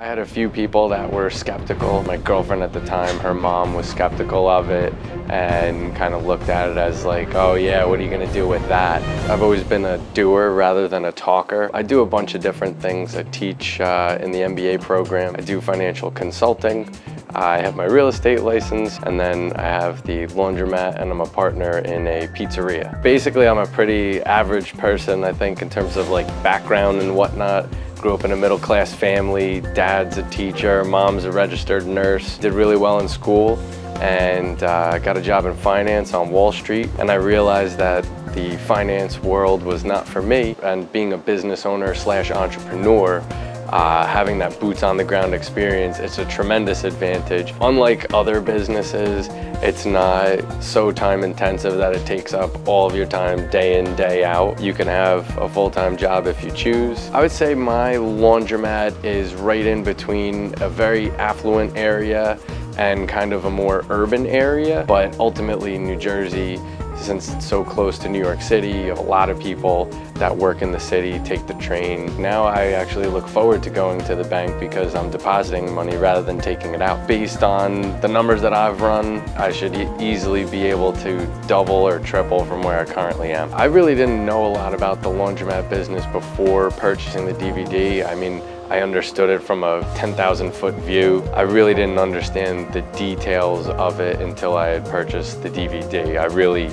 I had a few people that were skeptical. My girlfriend at the time, her mom was skeptical of it and kind of looked at it as like, oh yeah, what are you gonna do with that? I've always been a doer rather than a talker. I do a bunch of different things. I teach uh, in the MBA program. I do financial consulting. I have my real estate license and then I have the laundromat and I'm a partner in a pizzeria. Basically, I'm a pretty average person, I think, in terms of like background and whatnot. Grew up in a middle class family, dad's a teacher, mom's a registered nurse, did really well in school and uh, got a job in finance on Wall Street and I realized that the finance world was not for me and being a business owner slash entrepreneur uh, having that boots on the ground experience, it's a tremendous advantage. Unlike other businesses, it's not so time intensive that it takes up all of your time day in, day out. You can have a full-time job if you choose. I would say my laundromat is right in between a very affluent area and kind of a more urban area, but ultimately New Jersey since it's so close to New York City, a lot of people that work in the city take the train. Now I actually look forward to going to the bank because I'm depositing money rather than taking it out. Based on the numbers that I've run, I should e easily be able to double or triple from where I currently am. I really didn't know a lot about the laundromat business before purchasing the DVD. I mean, I understood it from a 10,000 foot view. I really didn't understand the details of it until I had purchased the DVD. I really,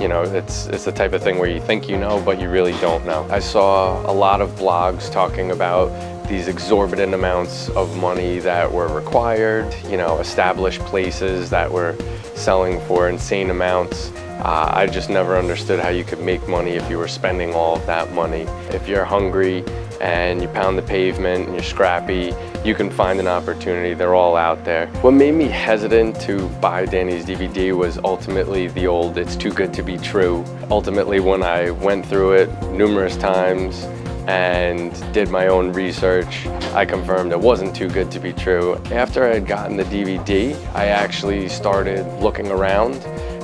you know, it's, it's the type of thing where you think you know, but you really don't know. I saw a lot of blogs talking about these exorbitant amounts of money that were required, you know, established places that were selling for insane amounts. Uh, I just never understood how you could make money if you were spending all of that money. If you're hungry, and you pound the pavement and you're scrappy, you can find an opportunity. They're all out there. What made me hesitant to buy Danny's DVD was ultimately the old it's too good to be true. Ultimately, when I went through it numerous times and did my own research, I confirmed it wasn't too good to be true. After I had gotten the DVD, I actually started looking around.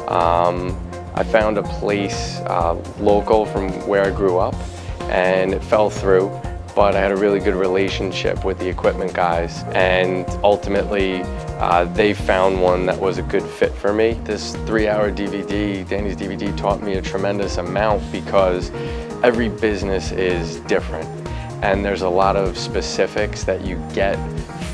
Um, I found a place uh, local from where I grew up and it fell through but I had a really good relationship with the equipment guys and ultimately uh, they found one that was a good fit for me. This three hour DVD, Danny's DVD taught me a tremendous amount because every business is different and there's a lot of specifics that you get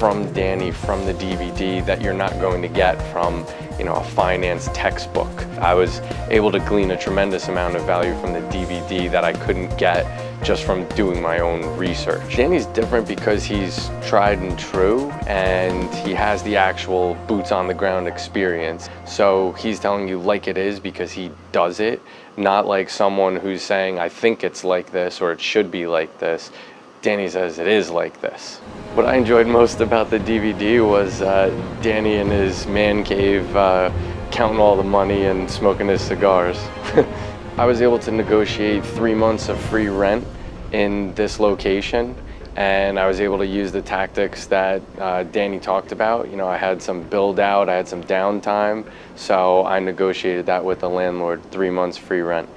from Danny from the DVD that you're not going to get from you know, a finance textbook. I was able to glean a tremendous amount of value from the DVD that I couldn't get just from doing my own research. Danny's different because he's tried and true and he has the actual boots on the ground experience. So he's telling you like it is because he does it, not like someone who's saying, I think it's like this or it should be like this. Danny says it is like this. What I enjoyed most about the DVD was uh, Danny in his man cave uh, counting all the money and smoking his cigars. I was able to negotiate three months of free rent in this location and I was able to use the tactics that uh, Danny talked about. You know, I had some build out, I had some downtime, so I negotiated that with the landlord, three months free rent.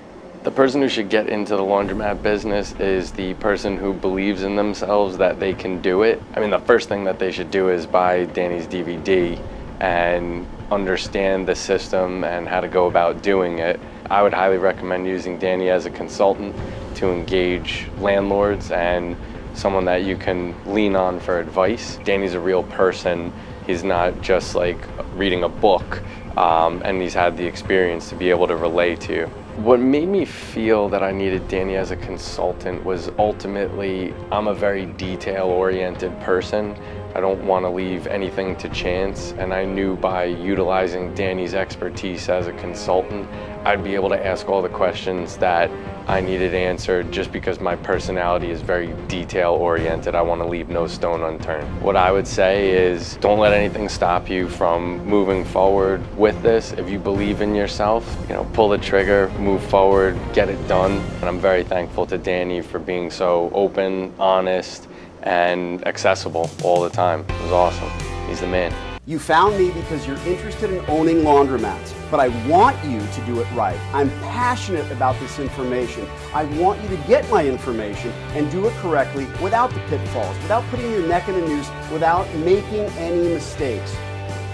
The person who should get into the laundromat business is the person who believes in themselves that they can do it. I mean, the first thing that they should do is buy Danny's DVD and understand the system and how to go about doing it. I would highly recommend using Danny as a consultant to engage landlords and someone that you can lean on for advice. Danny's a real person. He's not just like reading a book um, and he's had the experience to be able to relay to you. What made me feel that I needed Danny as a consultant was ultimately I'm a very detail-oriented person. I don't want to leave anything to chance, and I knew by utilizing Danny's expertise as a consultant, I'd be able to ask all the questions that I needed answered just because my personality is very detail oriented. I want to leave no stone unturned. What I would say is don't let anything stop you from moving forward with this. If you believe in yourself, you know, pull the trigger, move forward, get it done. And I'm very thankful to Danny for being so open, honest, and accessible all the time. It was awesome. He's the man. You found me because you're interested in owning laundromats, but I want you to do it right. I'm passionate about this information. I want you to get my information and do it correctly without the pitfalls, without putting your neck in the noose, without making any mistakes.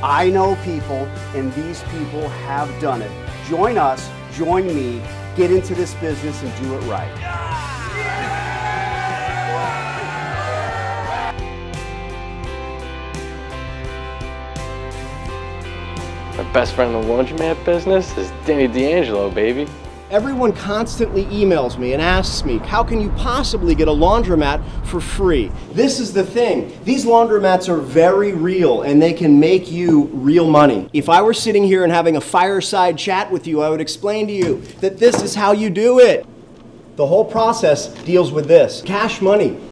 I know people, and these people have done it. Join us, join me, get into this business and do it right. Best friend in the laundromat business is Danny D'Angelo, baby. Everyone constantly emails me and asks me, how can you possibly get a laundromat for free? This is the thing. These laundromats are very real and they can make you real money. If I were sitting here and having a fireside chat with you, I would explain to you that this is how you do it. The whole process deals with this cash money.